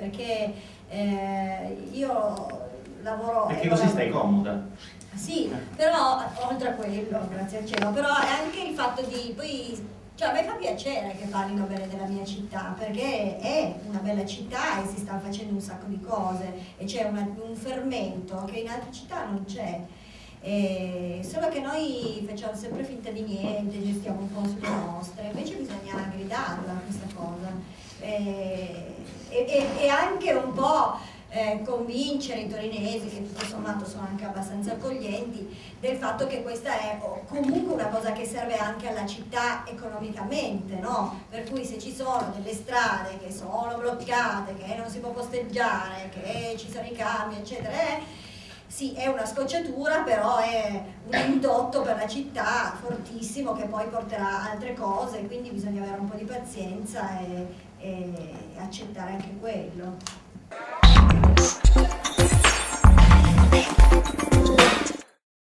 perché eh, io lavoro... Perché così stai comoda. Sì, però oltre a quello, grazie al cielo, però è anche il fatto di poi cioè a me fa piacere che parlino bene della mia città perché è una bella città e si stanno facendo un sacco di cose e c'è un fermento che in altre città non c'è. Eh, solo che noi facciamo sempre finta di niente, gestiamo un po' sulle nostre, invece bisogna gridarla questa cosa eh, e, e anche un po' eh, convincere i torinesi, che tutto sommato sono anche abbastanza accoglienti, del fatto che questa è comunque una cosa che serve anche alla città economicamente, no? Per cui se ci sono delle strade che sono bloccate, che non si può posteggiare, che ci sono i camion, eccetera, eh, sì, è una scocciatura, però è un indotto per la città fortissimo che poi porterà altre cose, quindi bisogna avere un po' di pazienza e, e accettare anche quello.